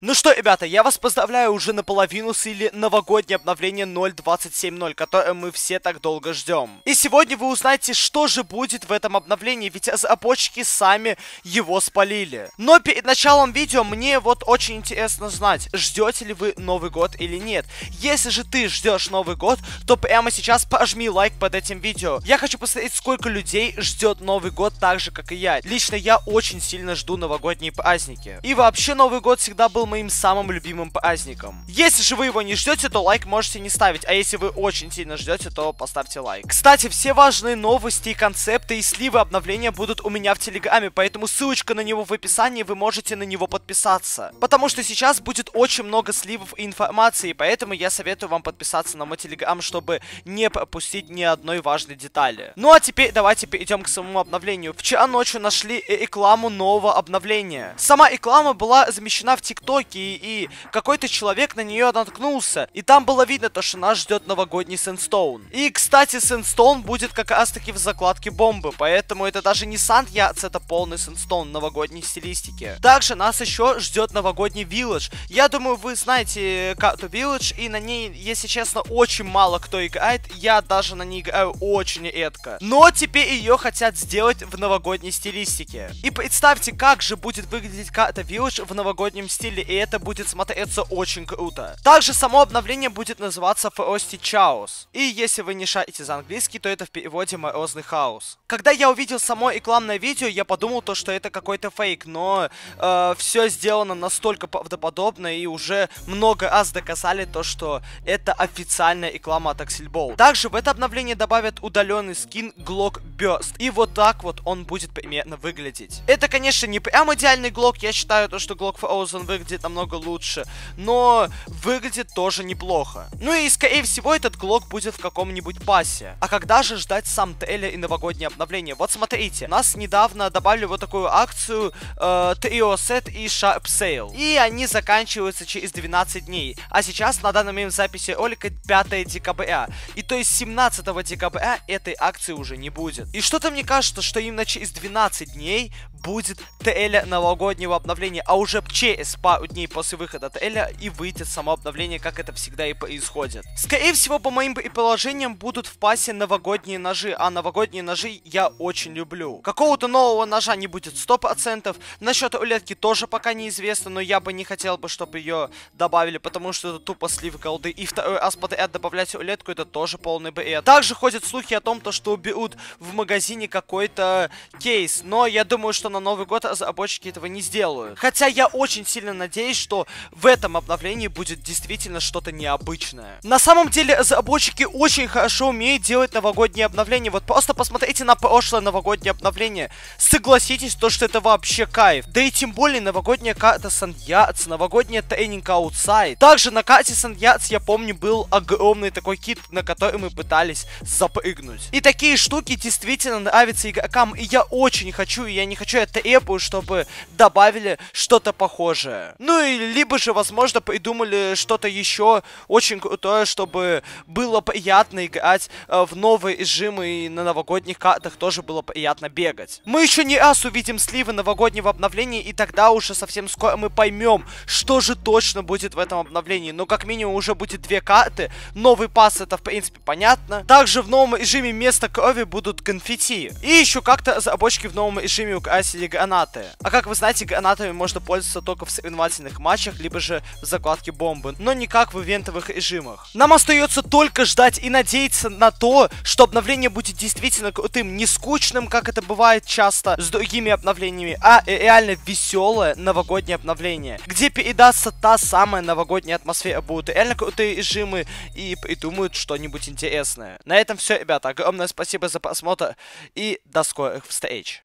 Ну что, ребята, я вас поздравляю, уже наполовину слили новогоднее обновление 0.27.0, которое мы все так долго ждем. И сегодня вы узнаете, что же будет в этом обновлении, ведь разработчики сами его спалили. Но перед началом видео мне вот очень интересно знать, ждете ли вы Новый год или нет. Если же ты ждешь Новый год, то прямо сейчас пожми лайк под этим видео. Я хочу посмотреть, сколько людей ждет Новый год так же, как и я. Лично я очень сильно жду новогодние праздники. И вообще Новый год всегда был моим самым любимым праздником. Если же вы его не ждете, то лайк можете не ставить, а если вы очень сильно ждете, то поставьте лайк. Кстати, все важные новости и концепты и сливы обновления будут у меня в Телеграме, поэтому ссылочка на него в описании, вы можете на него подписаться. Потому что сейчас будет очень много сливов и информации, поэтому я советую вам подписаться на мой Телеграм, чтобы не пропустить ни одной важной детали. Ну а теперь давайте перейдем к самому обновлению. Вчера ночью нашли рекламу нового обновления. Сама реклама была размещена в ТикТоке ТикТоке, и какой-то человек на нее наткнулся. И там было видно то, что нас ждет новогодний Sandstone. И, кстати, Sandstone будет как раз таки в закладке бомбы, поэтому это даже не Sand Yards, это полный Sandstone новогодней стилистики. Также нас еще ждет новогодний Village. Я думаю, вы знаете карту Village, и на ней, если честно, очень мало кто играет. Я даже на ней играю очень редко. Но теперь ее хотят сделать в новогодней стилистике. И представьте, как же будет выглядеть карта Village в новогоднем стиле и это будет смотреться очень круто. Также само обновление будет называться Frosty Chaos. И если вы не шарите за английский, то это в переводе Морозный Хаос. Когда я увидел само рекламное видео, я подумал то, что это какой-то фейк, но э, все сделано настолько правдоподобно и уже много раз доказали то, что это официальная реклама от Axelball. Также в это обновление добавят удаленный скин Glock Burst. И вот так вот он будет примерно выглядеть. Это, конечно, не прям идеальный Glock, я считаю то, что Glock Frozen выглядит выглядит намного лучше, но выглядит тоже неплохо. Ну и скорее всего этот глок будет в каком-нибудь пасе. А когда же ждать сам Теля и новогоднее обновление? Вот смотрите, нас недавно добавили вот такую акцию э, Trio Set и Sharp Sale. И они заканчиваются через 12 дней. А сейчас на данный момент записи ролика 5 декабря. И то есть 17 декабря этой акции уже не будет. И что-то мне кажется, что именно через 12 дней будет ТЛ новогоднего обновления, а уже через пару дней после выхода ТЛ и выйдет само обновление, как это всегда и происходит. Скорее всего, по моим предположениям, будут в пасе новогодние ножи, а новогодние ножи я очень люблю. Какого-то нового ножа не будет 100%, насчет рулетки тоже пока неизвестно, но я бы не хотел бы, чтобы ее добавили, потому что это тупо слив голды. И второй раз подряд добавлять рулетку, это тоже полный бред. Также ходят слухи о том, то, что уберут в магазине какой-то кейс, но я думаю, что на Новый год разработчики этого не сделают. Хотя я очень сильно надеюсь, что в этом обновлении будет действительно что-то необычное. На самом деле, разработчики очень хорошо умеют делать новогодние обновления. Вот просто посмотрите на прошлое новогоднее обновление. Согласитесь, то, что это вообще кайф. Да и тем более новогодняя карта Саньяц, новогодняя тренинг Outside. Также на карте Саньяц, я помню, был огромный такой кит, на который мы пытались запрыгнуть. И такие штуки действительно нравятся игрокам. И я очень хочу, и я не хочу это требую, чтобы добавили что-то похожее. Ну и либо же, возможно, придумали что-то еще очень крутое, чтобы было приятно играть э, в новые режимы и на новогодних картах тоже было приятно бегать. Мы еще не раз увидим сливы новогоднего обновления, и тогда уже совсем скоро мы поймем, что же точно будет в этом обновлении. Но как минимум уже будет две карты, новый пас это в принципе понятно. Также в новом режиме вместо крови будут конфетти. И еще как-то разработчики в новом режиме украсили или гранаты. А как вы знаете, гранатами можно пользоваться только в соревновательных матчах, либо же в закладке бомбы, но никак в ивентовых режимах. Нам остается только ждать и надеяться на то, что обновление будет действительно крутым, не скучным, как это бывает часто с другими обновлениями, а реально веселое новогоднее обновление, где передастся та самая новогодняя атмосфера, будут реально крутые режимы и придумают что-нибудь интересное. На этом все, ребята, огромное спасибо за просмотр и до скорых встреч.